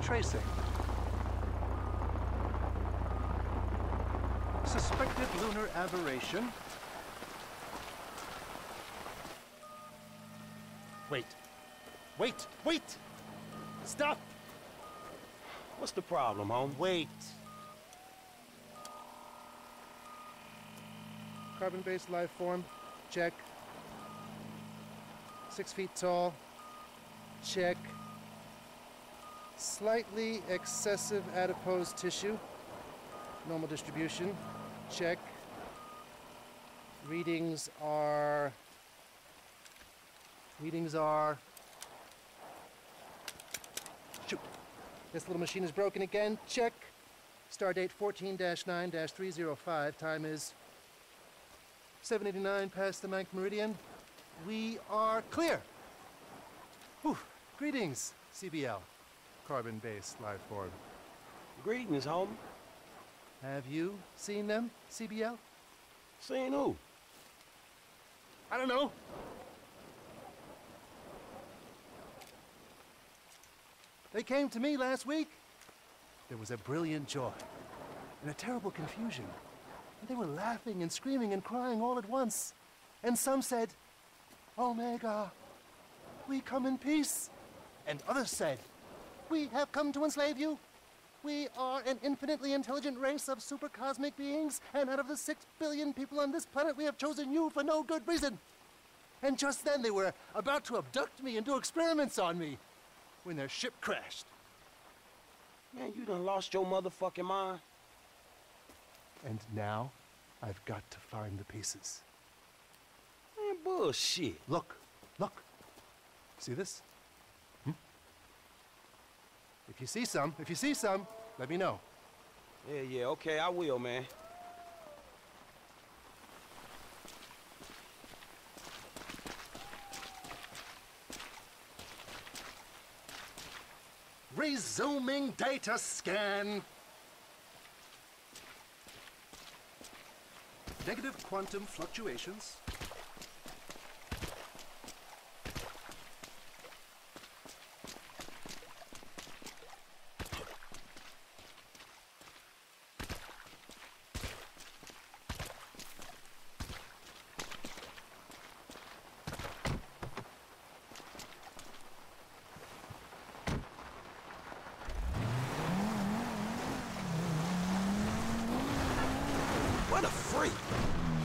Tracing. Suspected lunar aberration. Wait. Wait! Wait! Stop! What's the problem, home? Wait. Carbon-based life form. Check. Six feet tall. Check. Slightly excessive adipose tissue. Normal distribution. Check. Readings are. Readings are. Shoot. This little machine is broken again. Check. Stardate 14 9 305. Time is 789 past the ninth meridian. We are clear. Whew. Greetings, CBL. Carbon based life form. Greetings, home. Have you seen them, CBL? Seen who? I don't know. They came to me last week. There was a brilliant joy and a terrible confusion. And they were laughing and screaming and crying all at once. And some said, Omega, we come in peace. And others said, We have come to enslave you. We are an infinitely intelligent race of supercosmic beings, and out of the six billion people on this planet, we have chosen you for no good reason. And just then they were about to abduct me and do experiments on me when their ship crashed. Man, you done lost your motherfucking mind. And now I've got to find the pieces. Man, bullshit. Look, look. See this? If you see some, if you see some, let me know. Yeah, yeah, okay, I will, man. Resuming data scan. Negative quantum fluctuations. What a freak.